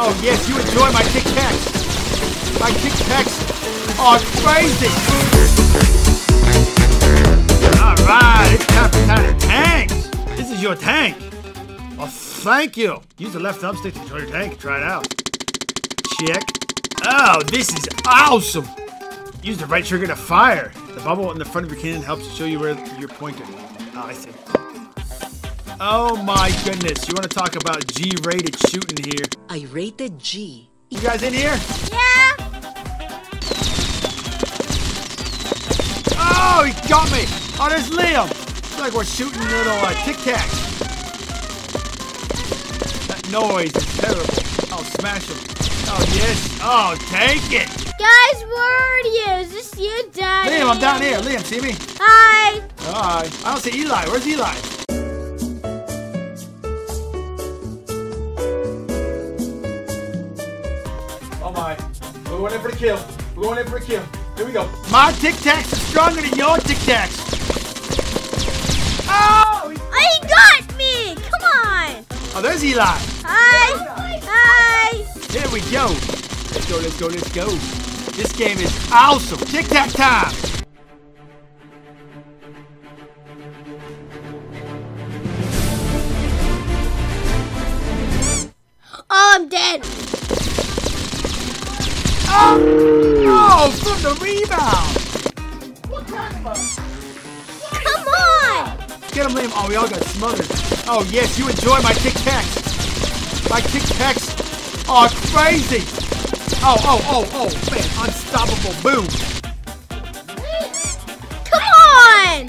Oh yes, you enjoy my tic tacs. My tic tacs are crazy. All right, it's time for Tiny Tanks. This is your tank. Oh, thank you. Use the left thumbstick to control your tank. Try it out. Check. Oh, this is awesome. Use the right trigger to fire. The bubble in the front of your cannon helps show you where you're pointing. Oh, I see. Oh my goodness. You want to talk about G-rated shooting here. I rated G. You guys in here? Yeah. Oh, he got me. Oh, there's Liam. It's like we're shooting little uh, Tic Tacs. That noise is terrible. I'll smash him. Oh, yes. Oh, take it. Guys, where are you? Is this you, Daddy? Liam, I'm down here. Liam, see me? Hi. Hi. I don't see Eli. Where's Eli? Oh my. We're going in for the kill. We're going in for the kill. Here we go. My Tic Tacs are stronger than your Tic Tacs. Oh! he- he got me. Come on. Oh, there's Eli. Hi. Hi. Here we go. Let's go, let's go, let's go. This game is awesome. Tic Tac time. Oh, oh from the rebound. Come on. Get him, Liam. Oh, we all got smothered. Oh, yes, you enjoy my Tic Tacs. My Tic Tacs are crazy. Oh, oh, oh, oh, man. Unstoppable. Boom. Come on.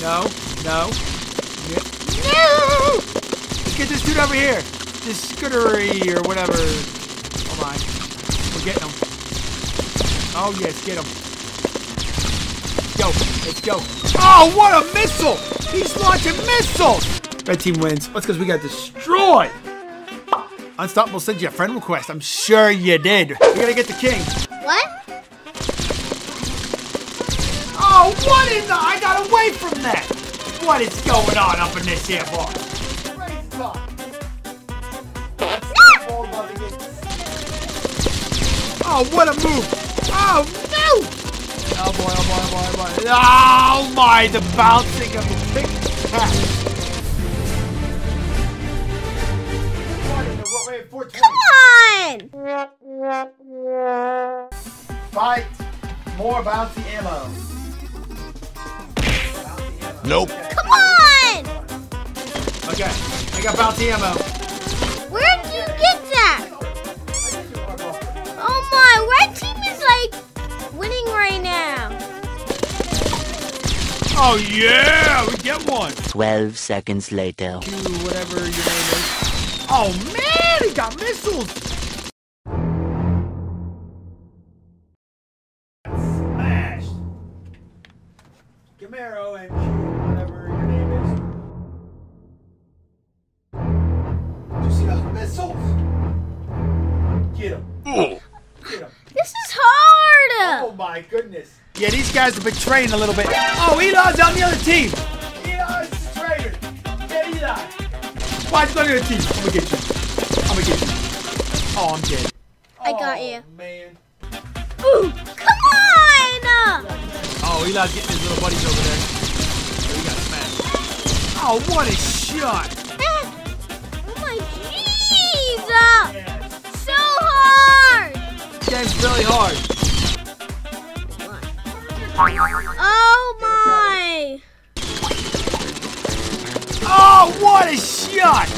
No, no. No. Let's get this dude over here. This scootery or whatever. Oh, Hold on. We're getting him. Oh, yes, get him. Go. Let's go. Oh, what a missile! He's launching missiles! Red team wins. That's because we got destroyed. Unstoppable sent you a friend request. I'm sure you did. We gotta get the king. What? Oh, what in the? I got away from that. What is going on up in this here bar? Oh, what a move! Oh no! Oh boy! Oh boy! Oh boy! Oh boy! Oh my! The bouncing of the big tac. Come on. Fight more bouncy ammo. Nope. Come on. Okay, I got bouncy ammo. Oh yeah, we get one. 12 seconds later. Q, whatever your name is. Oh man, he got missiles. Smashed. Camaro and my goodness. Yeah, these guys have been training a little bit. Oh, Eli's on the other team. Eli's the traitor. Get Eli. Why'd you go to the team? I'm gonna get you. I'm gonna get you. Oh, I'm dead. I got Oh, you. man. Ooh, come on. Oh, Eli's getting his little buddies over there. Oh, he got smashed. Oh, what a shot. Oh my jeez. So hard. This game's really hard. Oh my. Oh, what a shot.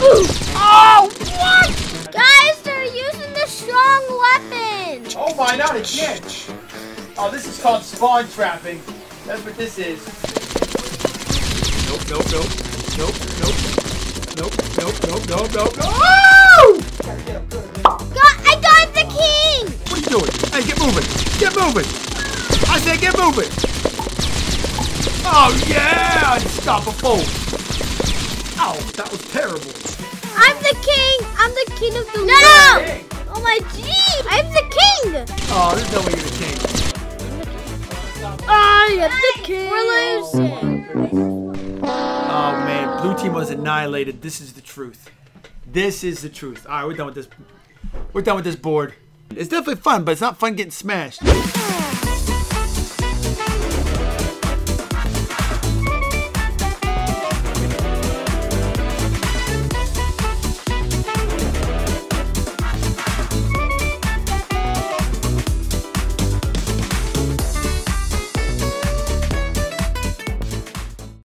Oh, what? Guys, they're using the strong weapon. Oh my, not again. Oh, this is called spawn trapping. That's what this is. Nope, nope, nope. Nope, nope. Nope, nope, nope, nope, nope, nope. Oh! Got, I got the king. What are you doing? Hey, get moving. Get moving. I said get moving. Oh, yeah. Unstoppable. Oh, that was terrible. I'm the king. I'm the king of the No. Oh my gee. I'm the king. Oh, there's no way you're the king. I am the king. We're losing. Oh, man. Blue team was annihilated. This is the truth. This is the truth. All right, we're done with this. We're done with this board. It's definitely fun, but it's not fun getting smashed.